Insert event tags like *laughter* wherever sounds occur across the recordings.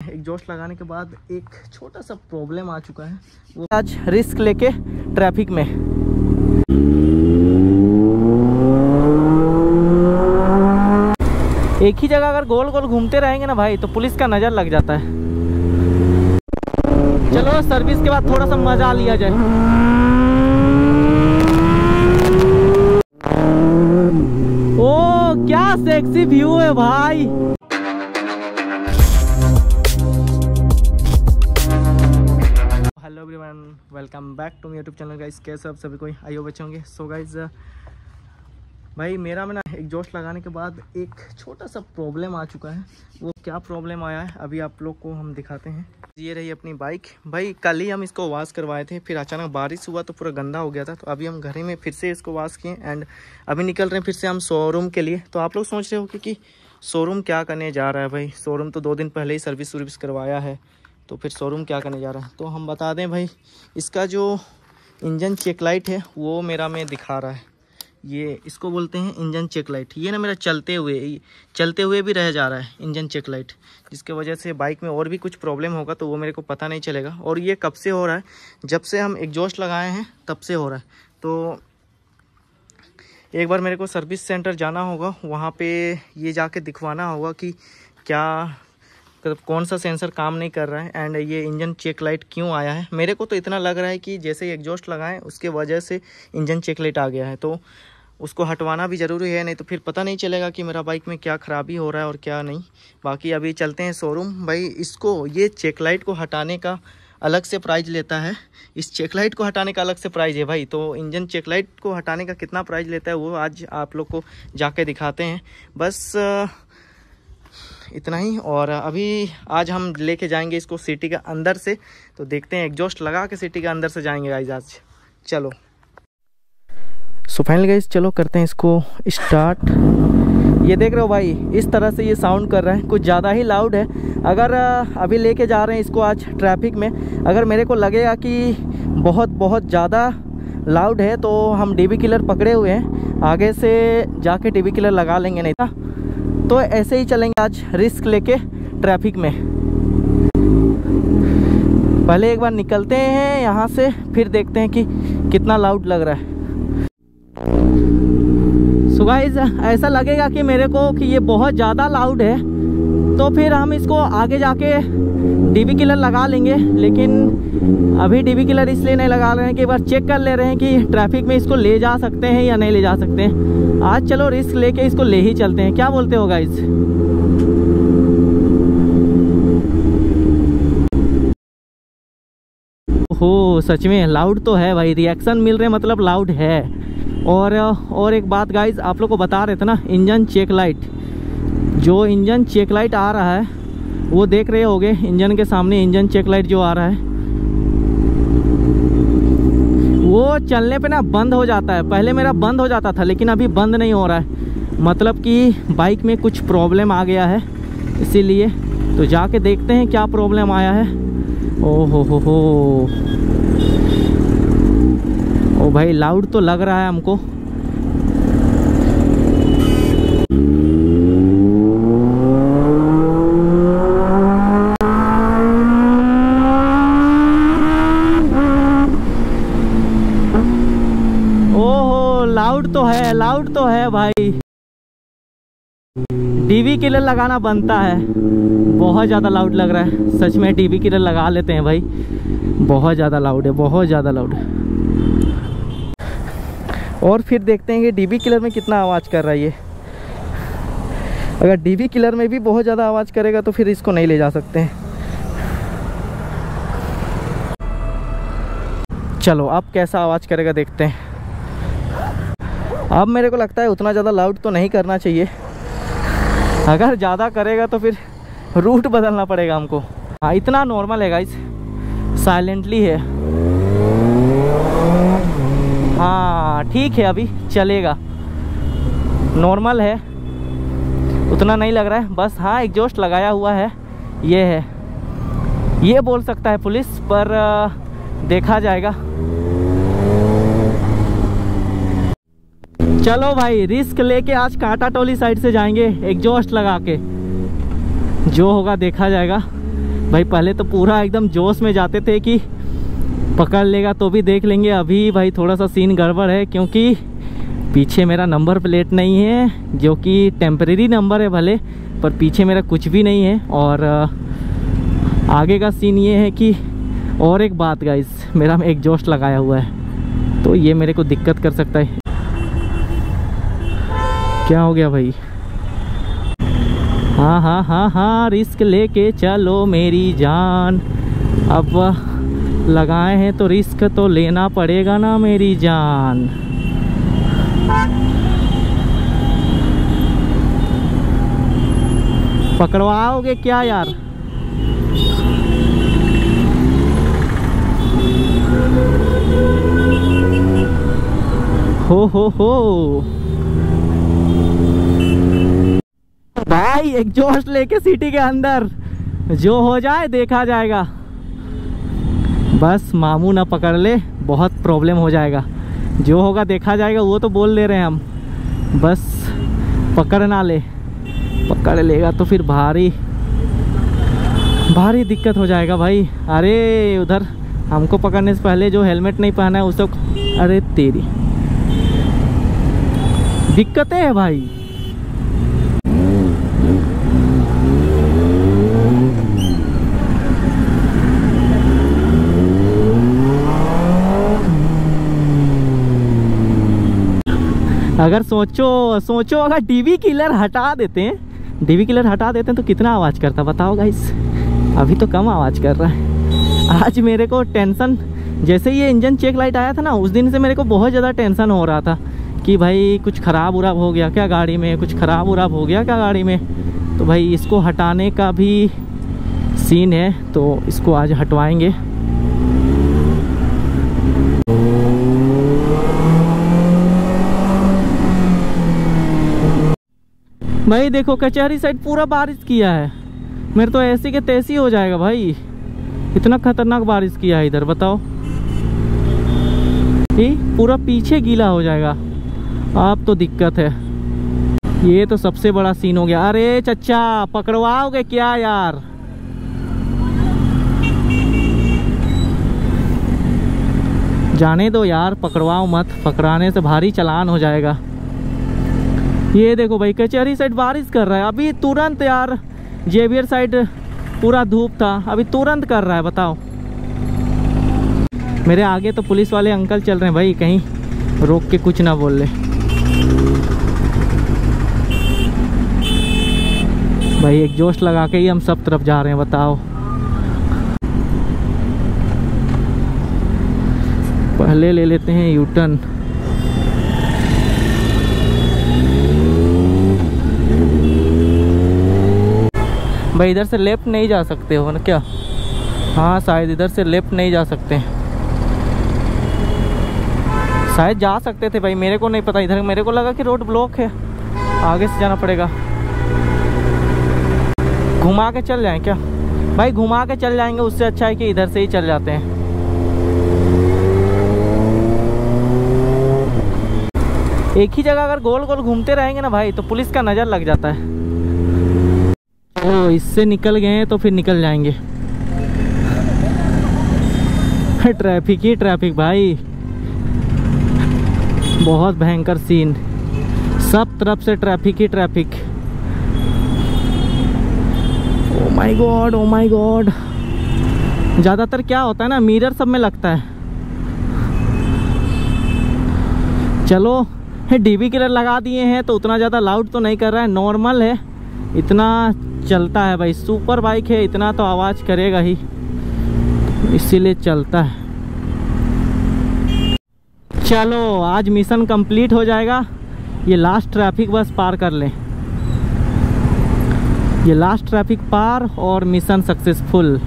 Exhaust लगाने के बाद एक छोटा सा प्रॉब्लम आ चुका है। वो आज रिस्क लेके ट्रैफ़िक में। एक ही जगह अगर गोल गोल घूमते रहेंगे ना भाई तो पुलिस का नज़र लग जाता है। चलो सर्विस के बाद थोड़ा सा मज़ा लिया जाए। क्या सेक्सी व्यू है भाई। Everyone welcome back to me YouTube channel guys कैसे आप सभी कोई? आइयो बच्चे होंगे। सो गाइस भाई, मेरा में ना एग्जॉस्ट लगाने के बाद एक छोटा सा प्रॉब्लम आ चुका है। वो क्या प्रॉब्लम आया है? अभी आप लोग को हम दिखाते हैं। ये रही अपनी बाइक भाई, कल ही हम इसको वॉश करवाए थे। फिर अचानक बारिश हुआ तो पूरा गंदा हो गया था। तो अभी हम घर में फिर से इसको वॉश किए एंड अभी निकल रहे हैं फिर से हम शोरूम के लिए। तो आप लोग सोच रहे हो कि शोरूम क्या करने जा रहा है भाई? शोरूम तो दो दिन पहले ही सर्विस वर्विस करवाया है। तो फिर शोरूम क्या करने जा रहा है? तो हम बता दें भाई, इसका जो इंजन चेक लाइट है, वो मेरा में दिखा रहा है। ये इसको बोलते हैं इंजन चेक लाइट ये ना मेरा चलते हुए चलते हुए भी रह जा रहा है, इंजन चेक लाइट जिसके वजह से बाइक में और भी कुछ प्रॉब्लम होगा तो वो मेरे को पता नहीं चलेगा। और ये कब से हो रहा है? जब से हम एग्जॉस्ट लगाए हैं, तब से हो रहा है। तो एक बार मेरे को सर्विस सेंटर जाना होगा, वहाँ पे ये जाके दिखवाना होगा कि क्या मतलब कौन सा सेंसर काम नहीं कर रहा है? एंड ये इंजन चेक लाइट क्यों आया है? मेरे को तो इतना लग रहा है कि जैसे ही एग्जॉस्ट लगाएँ, उसके वजह से इंजन चेक लाइट आ गया है। तो उसको हटवाना भी ज़रूरी है, नहीं तो फिर पता नहीं चलेगा कि मेरा बाइक में क्या ख़राबी हो रहा है और क्या नहीं। बाकी अभी चलते हैं शोरूम भाई, इसको, ये चेक लाइट को हटाने का अलग से प्राइज लेता है। इस चेक लाइट को हटाने का अलग से प्राइज है भाई। तो इंजन चेक लाइट को हटाने का कितना प्राइज लेता है, वो आज आप लोग को जाके दिखाते हैं। बस इतना ही। और अभी आज हम लेके जाएँगे इसको सिटी के अंदर से। तो देखते हैं, एग्जॉस्ट लगा के सिटी के अंदर से जाएँगे गाइज़ आज। चलो। सो फाइनल गाइज़ चलो करते हैं इसको स्टार्ट ये देख रहे हो भाई, इस तरह से ये साउंड कर रहा है। कुछ ज़्यादा ही लाउड है। अगर अभी लेके जा रहे हैं इसको आज ट्रैफ़िक में, अगर मेरे को लगेगा कि बहुत बहुत ज़्यादा लाउड है तो हम डीबी किलर पकड़े हुए हैं। आगे से जाके डीबी किलर लगा लेंगे, नहीं था तो ऐसे ही चलेंगे आज रिस्क लेके ट्रैफ़िक में। पहले एक बार निकलते हैं यहाँ से, फिर देखते हैं कि कितना लाउड लग रहा है। सुगाइज ऐसा लगेगा कि मेरे को कि ये बहुत ज़्यादा लाउड है तो फिर हम इसको आगे जाके डीबी किलर लगा लेंगे, लेकिन अभी डीबी किलर इसलिए नहीं लगा रहे हैं कि एक बार चेक कर ले रहे हैं कि ट्रैफ़िक में इसको ले जा सकते हैं या नहीं ले जा सकते हैं। आज चलो रिस्क लेके इसको ले ही चलते हैं। क्या बोलते हो गाइज़ हो सच में लाउड तो है भाई। रिएक्शन मिल रहे मतलब लाउड है। और और एक बात गाइज़ आप लोग को बता रहे थे ना, इंजन चेक लाइट जो इंजन चेक लाइट आ रहा है, वो देख रहे होगे, इंजन के सामने इंजन चेक लाइट जो आ रहा है। वो चलने पे ना बंद हो जाता है। पहले मेरा बंद हो जाता था, लेकिन अभी बंद नहीं हो रहा है। मतलब कि बाइक में कुछ प्रॉब्लम आ गया है, इसीलिए। तो जाके देखते हैं क्या प्रॉब्लम आया है। ओ हो हो हो ओ भाई लाउड तो लग रहा है हमको लाउड तो लाउड तो है भाई। टीवी किलर लगाना बनता है। बहुत ज़्यादा लाउड लग रहा है। सच में टीवी किलर लगा लेते हैं भाई। बहुत ज़्यादा लाउड है, बहुत ज़्यादा लाउड है और फिर देखते हैं कि डीबी किलर में कितना आवाज़ कर रहा है ये। अगर डीबी किलर में भी बहुत ज़्यादा आवाज़ करेगा तो फिर इसको नहीं ले जा सकते हैं। चलो, अब कैसा आवाज़ करेगा देखते हैं। अब मेरे को लगता है उतना ज़्यादा लाउड तो नहीं करना चाहिए। अगर ज़्यादा करेगा तो फिर रूट बदलना पड़ेगा हमको। हाँ इतना नॉर्मल है गाइस साइलेंटली है। हाँ ठीक है अभी, चलेगा। नॉर्मल है। उतना नहीं लग रहा है। बस हाँ एग्जॉस्ट लगाया हुआ है। ये है। ये बोल सकता है पुलिस, पर देखा जाएगा। चलो भाई रिस्क लेके आज कांटा टोली साइड से जाएँगे एग्जॉस्ट लगा के जो होगा देखा जाएगा। भाई, पहले तो पूरा एकदम जोश में जाते थे कि पकड़ लेगा तो भी देख लेंगे। अभी भाई थोड़ा सा सीन गड़बड़ है क्योंकि पीछे मेरा नंबर प्लेट नहीं है, जो कि टेम्परेरी नंबर है भले, पर पीछे मेरा कुछ भी नहीं है। और आगे का सीन ये है कि और एक बात गाइस मेरा जोश लगाया हुआ है। तो ये मेरे को दिक्कत कर सकता है। क्या हो गया भाई? हाँ हाँ हाँ हाँ रिस्क लेके चलो मेरी जान। अब लगाए हैं तो रिस्क तो लेना पड़ेगा ना मेरी जान। पकड़वाओगे क्या यार? हो हो हो। भाई जोश लेके सिटी के अंदर। जो हो जाए, देखा जाएगा। बस, मामू ना पकड़ ले, बहुत प्रॉब्लम हो जाएगा। जो होगा, देखा जाएगा, वो तो बोल ले रहे हैं हम। बस, पकड़ ना ले। पकड़ लेगा तो फिर भारी भारी दिक्कत हो जाएगा भाई। अरे, उधर, हमको पकड़ने से पहले जो हेलमेट नहीं पहना है उसको अरे तेरी। दिक्कतें है भाई। अगर सोचो सोचो, अगर डीवी किलर हटा देते हैं डीवी किलर हटा देते हैं तो कितना आवाज़ करता बताओ गाइस अभी तो कम आवाज़ कर रहा है। आज मेरे को टेंशन जैसे ये इंजन चेक लाइट आया था ना, उस दिन से मेरे को बहुत ज़्यादा टेंशन हो रहा था कि भाई कुछ ख़राब उराब हो गया क्या गाड़ी में? कुछ ख़राब उराब हो गया क्या गाड़ी में? तो भाई इसको हटाने का भी सीन है तो इसको आज हटवाएँगे। भाई, देखो, कचहरी साइड पूरा बारिश किया है। मेरे तो ऐसी के तैसी हो जाएगा भाई। इतना खतरनाक बारिश किया है इधर, बताओ। ये पूरा पीछे गीला हो जाएगा। अब तो दिक्कत है। ये तो सबसे बड़ा सीन हो गया। अरे, चचा, पकड़वाओगे क्या यार? जाने दो यार, पकड़वाओ मत। पकड़ाने से भारी चलान हो जाएगा। ये देखो भाई, कचहरी साइड बारिश कर रहा है। अभी तुरंत यार, जेवियर साइड पूरा धूप था। अभी तुरंत कर रहा है, बताओ। मेरे आगे तो पुलिस वाले अंकल चल रहे हैं भाई, कहीं रोक के कुछ ना बोल ले। भाई, एक जोश लगा के ही हम सब तरफ़ जा रहे हैं, बताओ। पहले ले लेते हैं यूटर्न भाई, इधर से लेफ़्ट नहीं जा सकते हो ना क्या? हाँ शायद इधर से लेफ़्ट नहीं जा सकते। शायद जा सकते थे भाई, मेरे को नहीं पता। इधर मेरे को लगा कि रोड ब्लॉक है। आगे से जाना पड़ेगा। घुमा के चल जाएँ क्या? भाई, घुमा के चल जाएँगे, उससे अच्छा है कि इधर से ही चल जाते हैं। एक ही जगह अगर गोल गोल घूमते रहेंगे ना भाई तो पुलिस का नज़र लग जाता है। ओ इससे निकल गए हैं तो फिर निकल जाएँगे। ट्रैफ़िक ही ट्रैफ़िक भाई। बहुत भयंकर सीन सब तरफ़ से traffic he traffic. Oh my god oh my god ज़्यादातर क्या होता है ना मिरर सब में लगता है। चलो डीबी किलर लगा दिए हैं तो उतना ज़्यादा लाउड तो नहीं कर रहा है नॉर्मल है। इतना चलता है भाई। सुपर बाइक है, इतना तो आवाज़ करेगा ही। इसीलिए चलता है। चलो, आज मिशन कंप्लीट हो जाएगा। ये लास्ट ट्रैफ़िक बस पार कर लें। ये लास्ट ट्रैफ़िक पार और मिशन सक्सेसफुल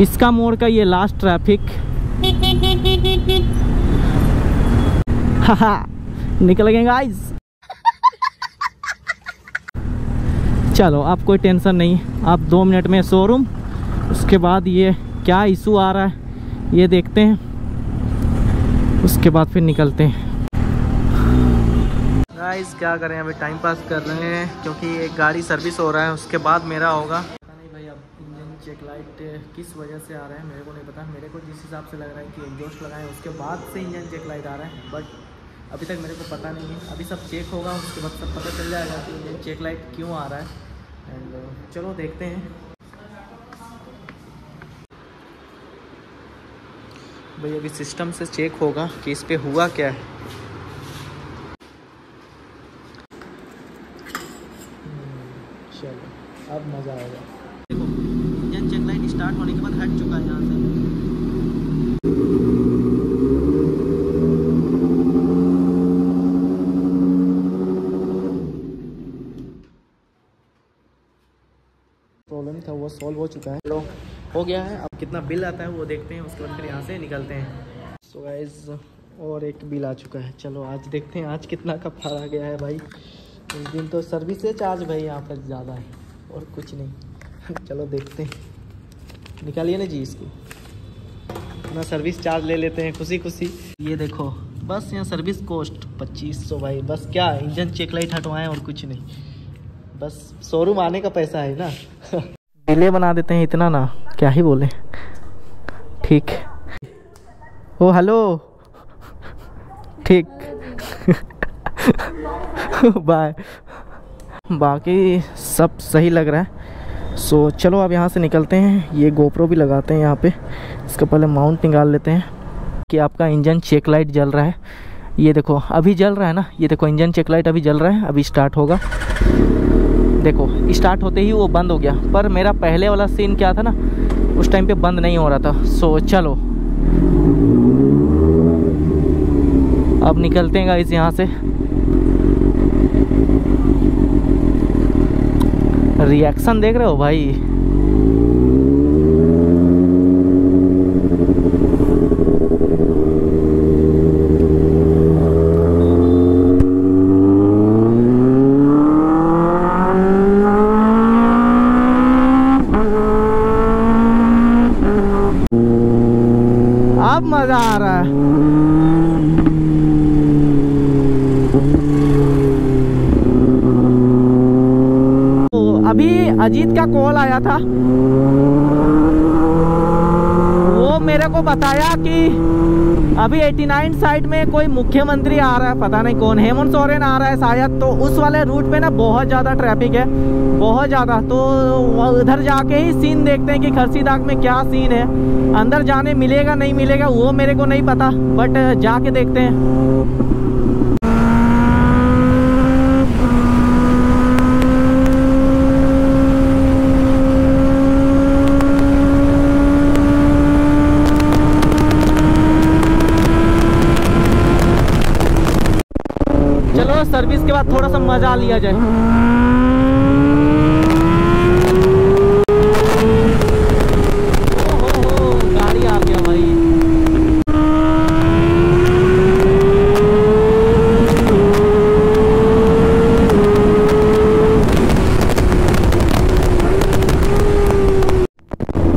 इसका मोड़ का ये लास्ट ट्रैफ़िक *laughs* निकल गए गाइस चलो, आप कोई टेंशन नहीं। आप दो मिनट में शोरूम उसके बाद ये क्या इशू आ रहा है, ये देखते हैं। उसके बाद फिर निकलते हैं। गाइस क्या करें, अभी टाइम पास कर रहे हैं, क्योंकि एक गाड़ी सर्विस हो रहा है, उसके बाद मेरा होगा। नहीं भाई, अब इंजन चेक लाइट किस वजह से आ रहा है, मेरे को नहीं पता। मेरे को जिस हिसाब से लग रहा है कि एग्जॉस्ट लगाएँ उसके बाद से इंजन चेक लाइट आ रहा है बट अभी तक मेरे को पता नहीं है। अभी सब चेक होगा, उसके बाद सब पता चल जाएगा कि इंजन चेक लाइट क्यों आ रहा है। एंड चलो देखते हैं। भाई, अभी सिस्टम से चेक होगा कि इस पर हुआ क्या है। चलो, अब मज़ा आएगा। देखो इंजन चेक लाइट स्टार्ट होने के बाद हट चुका है यहाँ से प्रॉब्लम था वो सॉल्व हो चुका है। चलो हो गया है। अब कितना बिल आता है वो देखते हैं। उसके बाद फिर यहाँ से निकलते हैं। सो गाइज़ और एक बिल आ चुका है। चलो, आज देखते हैं आज कितना का फाड़ा गया है भाई। उस दिन तो सर्विस चार्ज भाई, यहाँ पर ज़्यादा है। और कुछ नहीं। चलो देखते हैं। निकालिए ना जी इसको। अपना सर्विस चार्ज ले लेते हैं। खुशी खुशी ये देखो, बस यहाँ सर्विस कॉस्ट पच्चीस सौ भाई। बस क्या इंजन चेक लाइट हटवाएँ और कुछ नहीं। बस शोरूम आने का पैसा है ना। *laughs* डिले बना देते हैं इतना ना। क्या ही बोले। ठीक। Oh, hello. ठीक। बाय। बाकी सब सही लग रहा है। सो, चलो अब यहाँ से निकलते हैं। ये गोप्रो भी लगाते हैं यहाँ पे। इसका पहले माउंट निकाल लेते हैं। कि आपका इंजन चेक लाइट जल रहा है। ये देखो, अभी जल रहा है ना? ये देखो इंजन चेक लाइट अभी जल रहा है। अभी स्टार्ट होगा। देखो स्टार्ट होते ही वो बंद हो गया। पर मेरा पहले वाला सीन क्या था ना, उस टाइम पे बंद नहीं हो रहा था। सो चलो। अब निकलते हैं गाइस यहाँ से। रिएक्शन देख रहे हो, भाई अब मज़ा आ रहा है तो अभी अजीत का कॉल आया था। वो मेरे को बताया कि अभी 89 साइड में कोई मुख्यमंत्री आ रहा है, पता नहीं कौन। हेमंत सोरेन आ रहा है शायद तो उस वाले रूट पे ना बहुत ज़्यादा ट्रैफ़िक है, बहुत ज़्यादा। तो उधर जाके ही सीन देखते हैं कि खरसीदाग में क्या सीन है। अंदर जाने मिलेगा, नहीं मिलेगा, वो मेरे को नहीं पता बट जाके देखते हैं। चलो सर्विस के बाद थोड़ा सा मज़ा लिया जाए।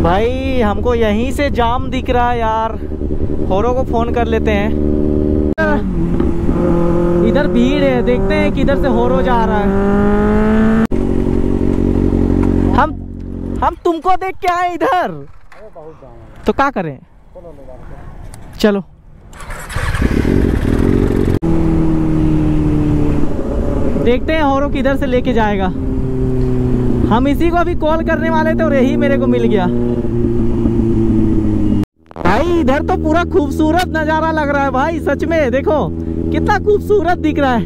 भाई, हमको यहीं से जाम दिख रहा है यार। होरो को फ़ोन कर लेते हैं। इधर भीड़ है, देखते हैं किधर से होरो जा रहा है। हम हम तुमको देख के आए इधर। तो क्या करें? चलो। देखते हैं होरो किधर से लेके जाएगा। हम इसी को अभी कॉल करने वाले थे और यही मेरे को मिल गया। भाई, इधर तो पूरा खूबसूरत नज़ारा लग रहा है भाई, सच में, देखो। कितना खूबसूरत दिख रहा है।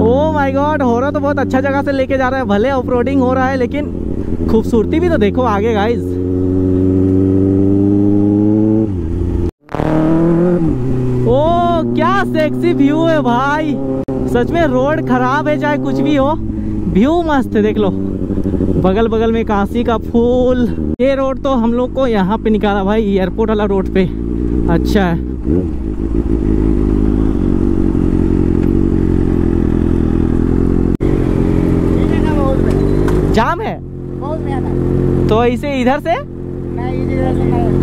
ओ माय गॉड हो रहा तो बहुत अच्छा जगह से लेके जा रहा है। भले ऑफ़ हो रहा है, लेकिन खूबसूरती भी तो देखो आगे गाइस ओ क्या सेक्सी व्यू है भाई। सच में रोड खराब है, चाहे कुछ भी हो। व्यू मस्त है, देख लो। बगल बगल में काशी का फूल। ये रोड तो हम लोग को यहाँ पे निकाला भाई एयरपोर्ट वाला रोड पे। अच्छा है जाम है बहुत मेहनत तो इसे इधर से?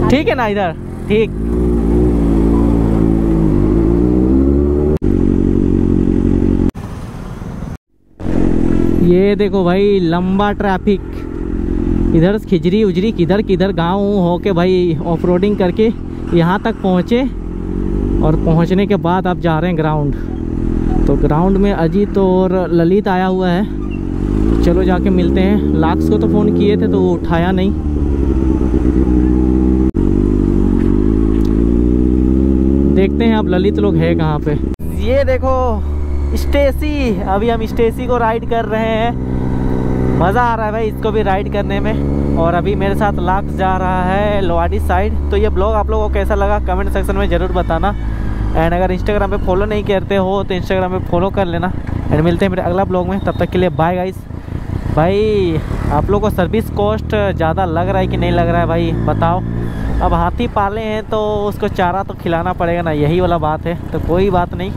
ठीक है ना इधर। ठीक। ये देखो भाई लंबा ट्रैफ़िक इधर खिजरी उजरी किधर किधर गाँव होके भाई ऑफ़ रोडिंग करके यहाँ तक पहुँचे और पहुँचने के बाद आप जा रहे हैं ग्राउंड तो ग्राउंड में अजीत और ललित आया हुआ है। चलो जाके मिलते हैं। लाक्स को तो फ़ोन किए थे तो वो उठाया नहीं। देखते हैं अब ललित लोग है कहाँ पे। ये देखो, स्टेसी। अभी हम स्टेसी को राइड कर रहे हैं। मज़ा आ रहा है भाई इसको भी राइड करने में। और अभी मेरे साथ लाक्स जा रहा है लोहाडी साइड तो ये ब्लॉग आप लोगों को कैसा लगा कमेंट सेक्शन में ज़रूर बताना। एंड अगर इंस्टाग्राम पे फॉलो नहीं करते हो तो इंस्टाग्राम पे फॉलो कर लेना। एंड मिलते हैं मेरे अगला ब्लॉग में। तब तक के लिए बाय गाइस भाई, आप लोग को सर्विस कॉस्ट ज़्यादा लग रहा है कि नहीं लग रहा है भाई? बताओ। अब हाथी पाले हैं तो उसको चारा तो खिलाना पड़ेगा ना, यही वाला बात है तो कोई बात नहीं।